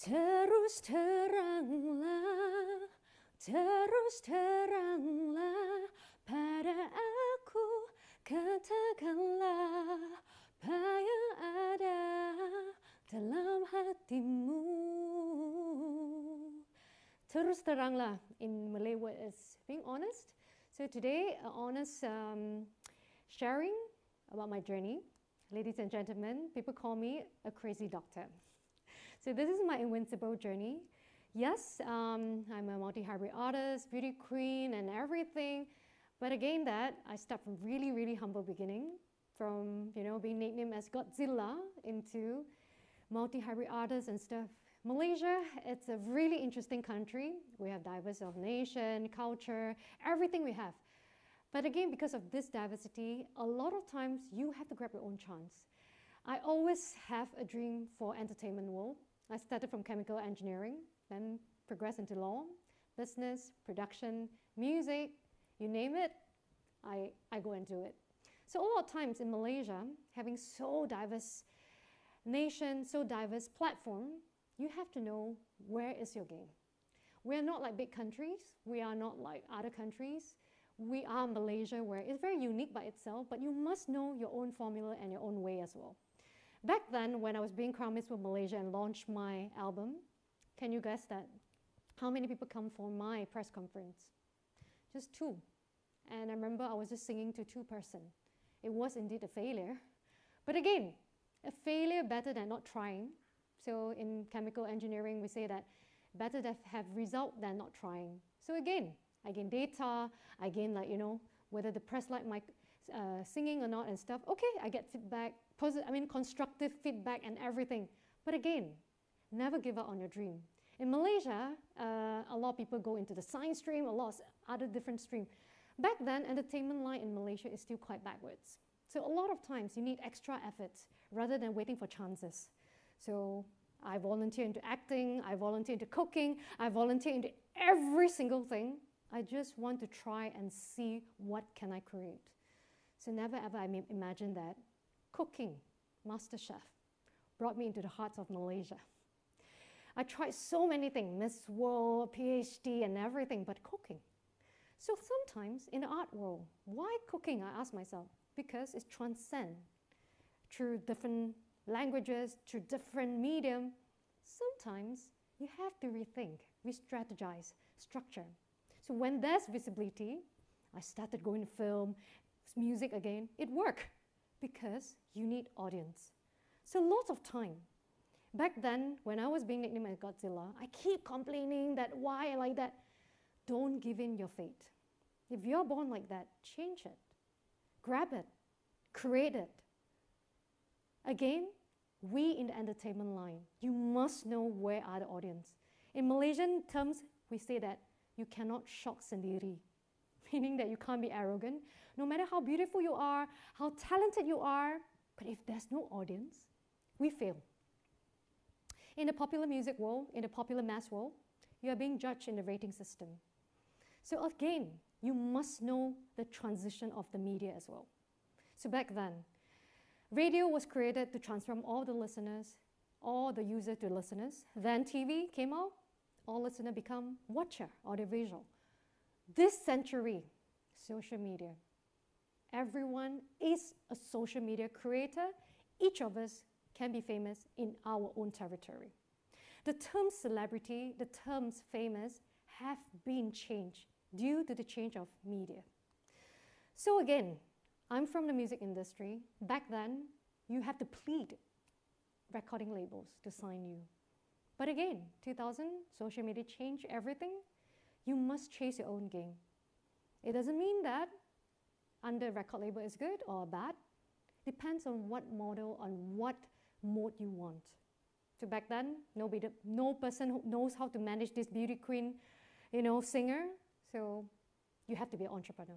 Terus teranglah, terus teranglah pada aku Katakanlah apa yang ada dalam hatimu Terus teranglah in Malay word is being honest. So today, uh, honest um, sharing about my journey. Ladies and gentlemen, people call me a crazy doctor. So this is my invincible journey. Yes, um, I'm a multi-hybrid artist, beauty queen and everything. But again that, I start from really, really humble beginning. From, you know, being nicknamed as Godzilla into multi-hybrid artist and stuff. Malaysia, it's a really interesting country. We have diverse of nation, culture, everything we have. But again, because of this diversity, a lot of times you have to grab your own chance. I always have a dream for entertainment world. I started from chemical engineering, then progressed into law, business, production, music, you name it, I, I go and do it. So a lot of times in Malaysia, having so diverse nation, so diverse platform, you have to know where is your game. We're not like big countries. We are not like other countries. We are Malaysia where it's very unique by itself, but you must know your own formula and your own way as well. Back then, when I was being Crown Miss World Malaysia and launched my album, can you guess that? How many people come for my press conference? Just two. And I remember I was just singing to two person. It was indeed a failure. But again, a failure better than not trying. So in chemical engineering, we say that better to have result than not trying. So again, I gain data, I gain like, you know, whether the press like my uh, singing or not and stuff. Okay, I get feedback, positive, I mean constructive feedback and everything. But again, never give up on your dream. In Malaysia, uh, a lot of people go into the science stream, a lot of other different stream. Back then, entertainment line in Malaysia is still quite backwards. So a lot of times you need extra efforts rather than waiting for chances. So I volunteer into acting, I volunteer into cooking, I volunteer into every single thing. I just want to try and see what can I create. So never ever I imagine that cooking, master chef, brought me into the hearts of Malaysia. I tried so many things, Miss World, PhD and everything, but cooking. So sometimes in the art world, why cooking, I ask myself? Because it transcends through different languages, through different medium. Sometimes you have to rethink, re-strategize, structure. So when there's visibility, I started going to film, music again, it worked because you need audience. So lots of time. Back then, when I was being nicknamed Godzilla, I keep complaining that why like that. Don't give in your fate. If you're born like that, change it. Grab it. Create it. Again, we in the entertainment line, you must know where are the audience. In Malaysian terms, we say that you cannot syok sendiri meaning that you can't be arrogant. No matter how beautiful you are, how talented you are, but if there's no audience, we fail. In the popular music world, in the popular mass world, you are being judged in the rating system. So again, you must know the transition of the media as well. So back then, radio was created to transform all the listeners, all the user to listeners. Then TV came out, all listener become watcher, audiovisual. This century, social media. Everyone is a social media creator. Each of us can be famous in our own territory. The term celebrity, the terms famous have been changed due to the change of media. So again, I'm from the music industry. Back then, you have to plead recording labels to sign you. But again, 2000, social media changed everything you must chase your own game. It doesn't mean that under record label is good or bad. Depends on what model, on what mode you want. So back then, nobody, no person knows how to manage this beauty queen, you know, singer. So you have to be an entrepreneur.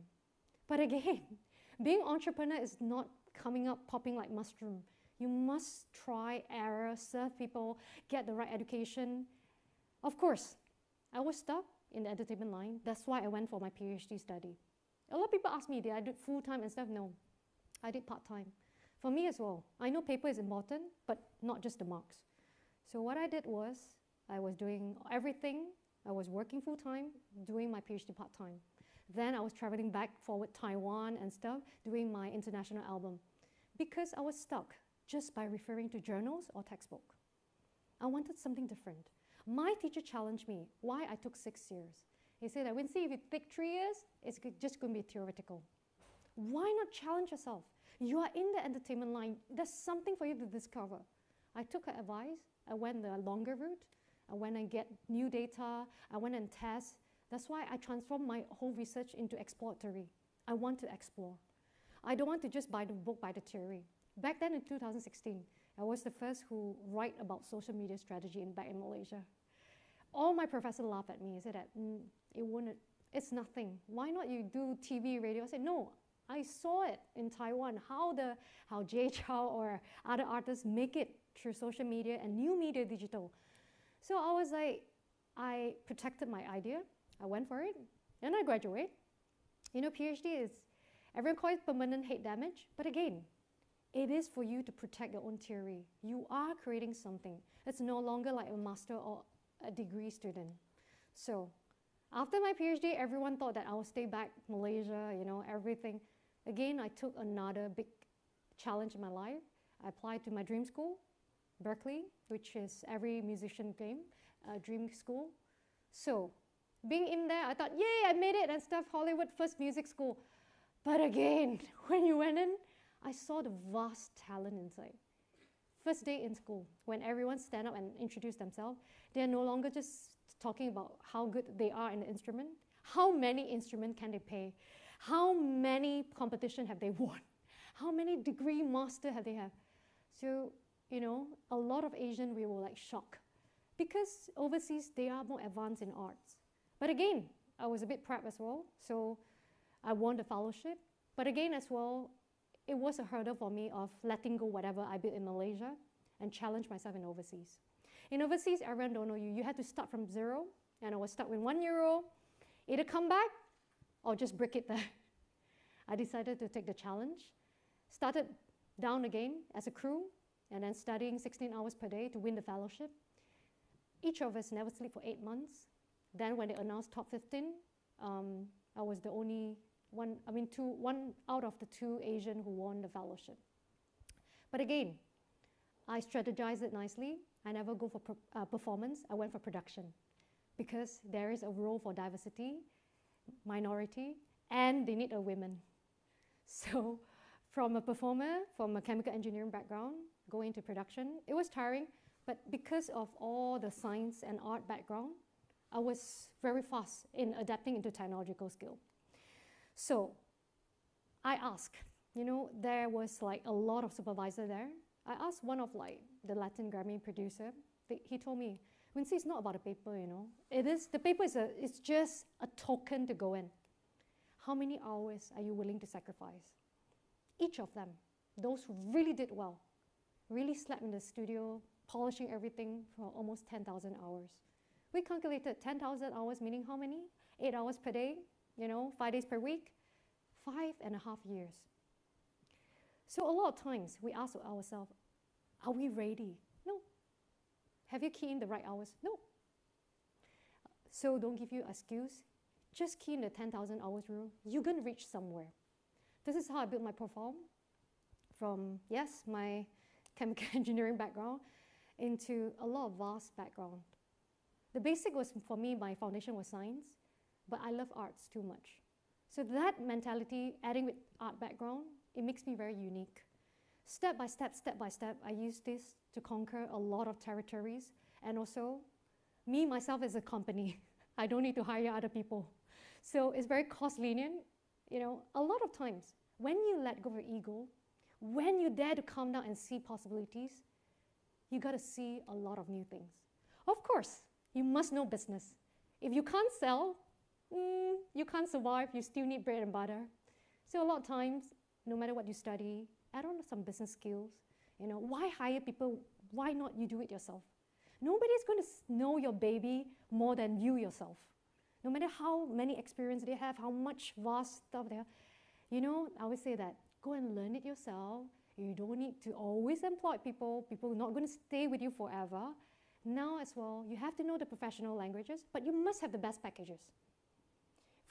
But again, being entrepreneur is not coming up popping like mushroom. You must try, error, serve people, get the right education. Of course, I was stuck in the entertainment line. That's why I went for my PhD study. A lot of people ask me, did I do full-time and stuff? No, I did part-time. For me as well, I know paper is important, but not just the marks. So what I did was, I was doing everything. I was working full time, doing my PhD part time. Then I was traveling back forward Taiwan and stuff, doing my international album. Because I was stuck just by referring to journals or textbook. I wanted something different. My teacher challenged me why I took six years. He said I wouldn't see if you take three years, it's just going to be theoretical. Why not challenge yourself? You are in the entertainment line. There's something for you to discover. I took her advice. I went the longer route. I went and get new data. I went and test. That's why I transformed my whole research into exploratory. I want to explore. I don't want to just buy the book by the theory. Back then in 2016, I was the first who write about social media strategy in, back in Malaysia. All my professors laughed at me. He said that mm, it wouldn't, it's nothing. Why not you do TV, radio? I said, no, I saw it in Taiwan, how, the, how Jay Chou or other artists make it through social media and new media digital. So I was like, I protected my idea. I went for it, and I graduate. You know, PhD is, everyone calls it permanent head damage, but again, it is for you to protect your own theory. You are creating something. It's no longer like a master or a degree student. So after my PhD, everyone thought that I would stay back Malaysia, you know, everything. Again, I took another big challenge in my life. I applied to my dream school, Berklee, which is every musician game, uh, dream school. So being in there, I thought, yay, I made it and stuff, Hollywood first music school. But again, when you went in, I saw the vast talent inside. First day in school, when everyone stand up and introduce themselves, they're no longer just talking about how good they are in the instrument. How many instruments can they play? How many competition have they won? How many degree master have they have? So, you know, a lot of Asian we were like shocked because overseas they are more advanced in arts. But again, I was a bit proud as well, so I won the fellowship. But again, as well, it was a hurdle for me of letting go whatever I built in Malaysia and challenge myself in overseas. In overseas, everyone don't know you. You had to start from zero, and I was stuck with one euro. Either come back or just break it there. I decided to take the challenge, started down again as a crew, and then studying 16 hours per day to win the fellowship. Each of us never sleep for eight months. Then when they announced top 15, um, I was the only one, I mean, two, one out of the two Asian who won the fellowship. But again, I strategized it nicely. I never go for uh, performance, I went for production because there is a role for diversity, minority, and they need a women. So from a performer, from a chemical engineering background, going to production, it was tiring, but because of all the science and art background, I was very fast in adapting into technological skill. So I asked, you know, there was like a lot of supervisor there. I asked one of like the Latin Grammy producer. He told me, Wincci, it's not about a paper, you know. It is the paper is a, it's just a token to go in. How many hours are you willing to sacrifice? Each of them, those who really did well, really slept in the studio, polishing everything for almost 10,000 hours. We calculated 10,000 hours, meaning how many? Eight hours per day, you know, five days per week, five and a half years. So a lot of times we ask ourselves, are we ready? No. Have you keyed in the right hours? No. So don't give you excuse. Just key in the 10,000 hours rule. You're going to reach somewhere. This is how I built my profile from, yes, my chemical engineering background into a lot of vast background. The basic was, for me, my foundation was science but I love arts too much. So that mentality, adding with art background, it makes me very unique. Step by step, step by step, I use this to conquer a lot of territories and also me, myself as a company. I don't need to hire other people. So it's very cost lenient. You know, a lot of times when you let go of your ego, when you dare to come down and see possibilities, you got to see a lot of new things. Of course, you must know business. If you can't sell, mm, you can't survive, you still need bread and butter. So a lot of times, no matter what you study, add on some business skills. You know, why hire people? Why not you do it yourself? Nobody's going to know your baby more than you yourself. No matter how many experience they have, how much vast stuff they have. You know, I always say that, go and learn it yourself. You don't need to always employ people. People are not going to stay with you forever. Now as well, you have to know the professional languages, but you must have the best packages.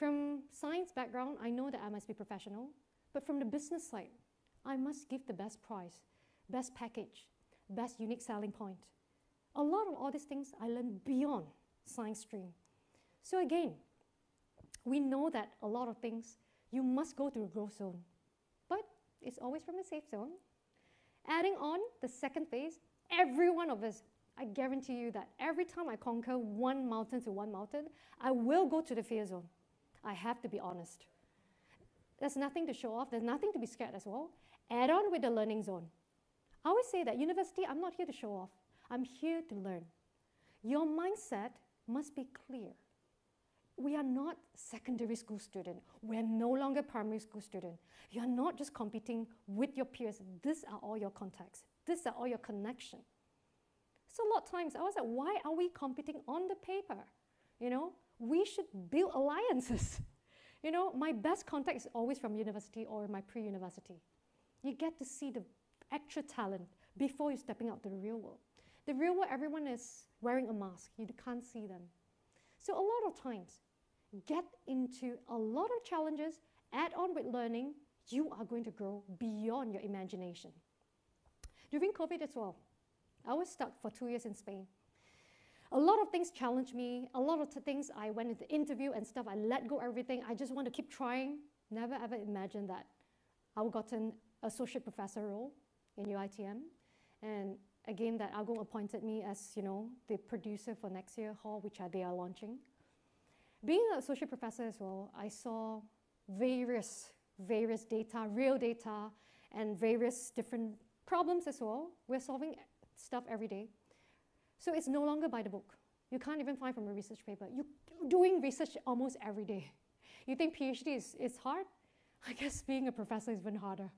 From science background, I know that I must be professional, but from the business side, I must give the best price, best package, best unique selling point. A lot of all these things I learned beyond science stream. So again, we know that a lot of things you must go through a growth zone, but it's always from a safe zone. Adding on the second phase, every one of us, I guarantee you that every time I conquer one mountain to one mountain, I will go to the fear zone. I have to be honest. There's nothing to show off, there's nothing to be scared as well. Add on with the learning zone. I always say that university, I'm not here to show off, I'm here to learn. Your mindset must be clear. We are not secondary school student. We're no longer primary school student. You're not just competing with your peers. These are all your contacts. These are all your connection. So a lot of times I was like, why are we competing on the paper? You know, we should build alliances. You know, my best contact is always from university or my pre-university. You get to see the extra talent before you're stepping out to the real world. The real world, everyone is wearing a mask. You can't see them. So a lot of times, get into a lot of challenges, add on with learning, you are going to grow beyond your imagination. During COVID as well, I was stuck for two years in Spain. A lot of things challenged me. A lot of things I went into interview and stuff. I let go everything. I just want to keep trying. Never ever imagined that I would gotten associate professor role in UITM. And again, that Argo appointed me as, you know, the producer for next year hall, which are, they are launching. Being an associate professor as well, I saw various, various data, real data, and various different problems as well. We're solving stuff every day. So it's no longer by the book. You can't even find from a research paper. You're doing research almost every day. You think PhD is, is hard? I guess being a professor is even harder.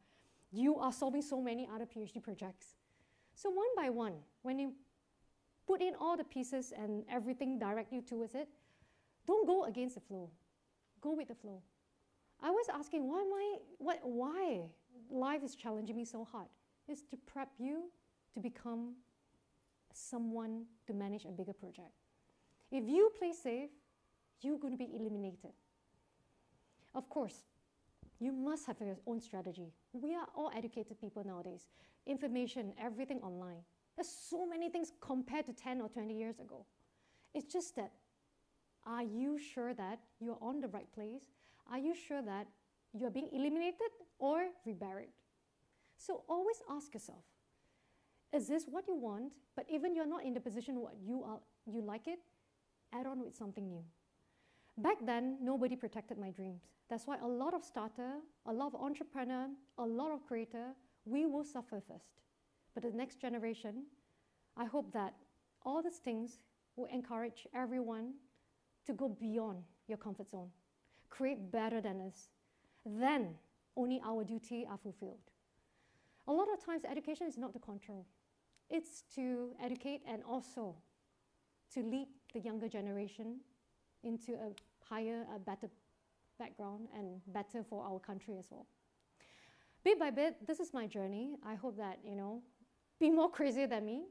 You are solving so many other PhD projects. So one by one, when you put in all the pieces and everything direct you towards it, don't go against the flow. Go with the flow. I was asking, why am I, what, why life is challenging me so hard? Is to prep you to become someone to manage a bigger project. If you play safe, you're going to be eliminated. Of course, you must have your own strategy. We are all educated people nowadays. Information, everything online. There's so many things compared to 10 or 20 years ago. It's just that, are you sure that you're on the right place? Are you sure that you're being eliminated or reburied? So always ask yourself, is this what you want? But even you're not in the position what you are, you like it, add on with something new. Back then, nobody protected my dreams. That's why a lot of starter, a lot of entrepreneur, a lot of creator, we will suffer first. But the next generation, I hope that all these things will encourage everyone to go beyond your comfort zone, create better than us. Then only our duty are fulfilled. A lot of times, education is not the control. It's to educate and also to lead the younger generation into a higher, a better background and better for our country as well. Bit by bit, this is my journey. I hope that, you know, be more crazy than me.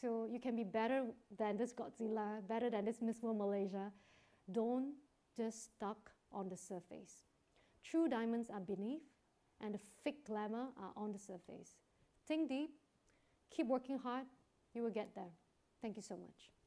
So you can be better than this Godzilla, better than this Miss World Malaysia. Don't just stuck on the surface. True diamonds are beneath and the fake glamour are on the surface. Think deep, keep working hard, you will get there. Thank you so much.